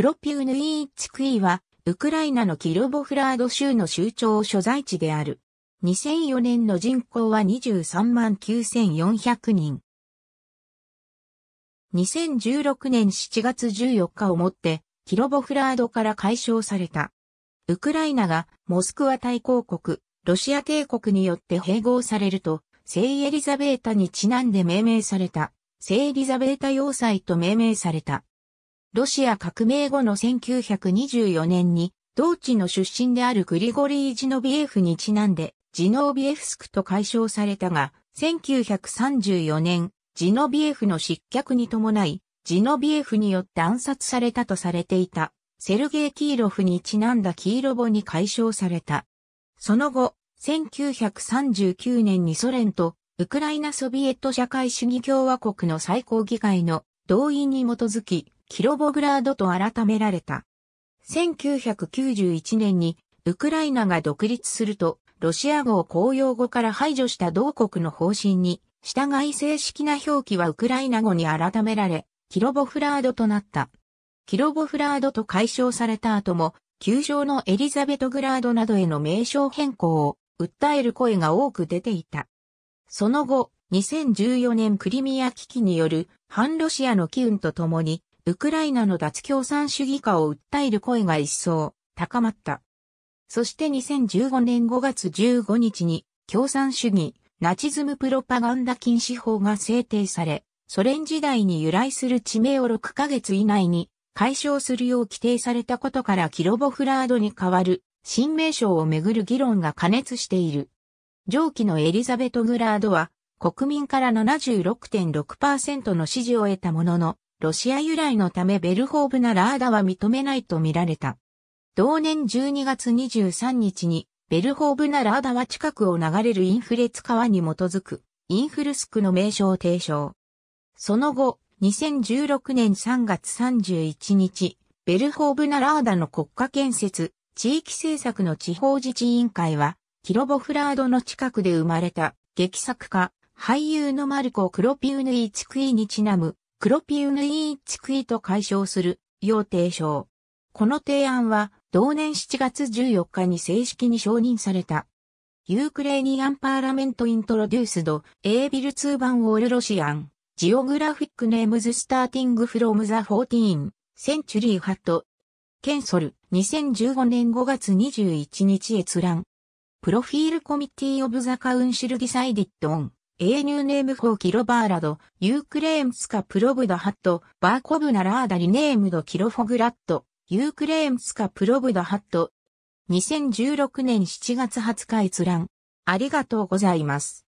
クロピウヌイーチクイは、ウクライナのキルボフラード州の州庁所在地である。2004年の人口は23万9400人。2016年7月14日をもって、キロボフラードから解消された。ウクライナがモスクワ対抗国、ロシア帝国によって併合されると、聖エリザベータにちなんで命名された、聖エリザベータ要塞と命名された。ロシア革命後の1924年に、同地の出身であるグリゴリー・ジノビエフにちなんで、ジノービエフスクと解消されたが、1934年、ジノビエフの失脚に伴い、ジノビエフによって暗殺されたとされていた、セルゲイ・キーロフにちなんだキーロボに解消された。その後、1939年にソ連とウクライナソビエット社会主義共和国の最高議会の動員に基づき、キロボグラードと改められた。1991年にウクライナが独立するとロシア語を公用語から排除した同国の方針に、従い正式な表記はウクライナ語に改められ、キロボフラードとなった。キロボフラードと解消された後も、旧称のエリザベトグラードなどへの名称変更を訴える声が多く出ていた。その後、2014年クリミア危機による反ロシアの機運とともに、ウクライナの脱共産主義化を訴える声が一層高まった。そして2015年5月15日に共産主義、ナチズムプロパガンダ禁止法が制定され、ソ連時代に由来する地名を6ヶ月以内に解消するよう規定されたことからキロボフラードに代わる新名称をめぐる議論が加熱している。上記のエリザベトグラードは国民から76.6%の支持を得たものの、ロシア由来のためベルホーブナラーダは認めないとみられた。同年12月23日に、ベルホーブナラーダは近くを流れるインフレツ川に基づく、インフルスクの名称を提唱。その後、2016年3月31日、ベルホーブナラーダの国家建設、地域政策の地方自治委員会は、キロボフラードの近くで生まれた劇作家、俳優のマルコ・クロピウヌイ・チクイにちなむ、クロピウヌイー・チクイと解消する、要提唱。この提案は、同年7月14日に正式に承認された。ユークレーニアンパーラメントイントロデュースド、エービル2版オールロシアン、ジオグラフィックネームズスターティングフロムザ14、センチュリーハット、ケンソル、2015年5月21日閲覧。プロフィールコミティオブザカウンシルディサイディットオン、A ニューネームフォーキロバーラド、ユークレームスカプロブダハット、バーコブナラーダリネームドキロフォグラット、ユークレームスカプロブダハット。2016年7月20日閲覧。ありがとうございます。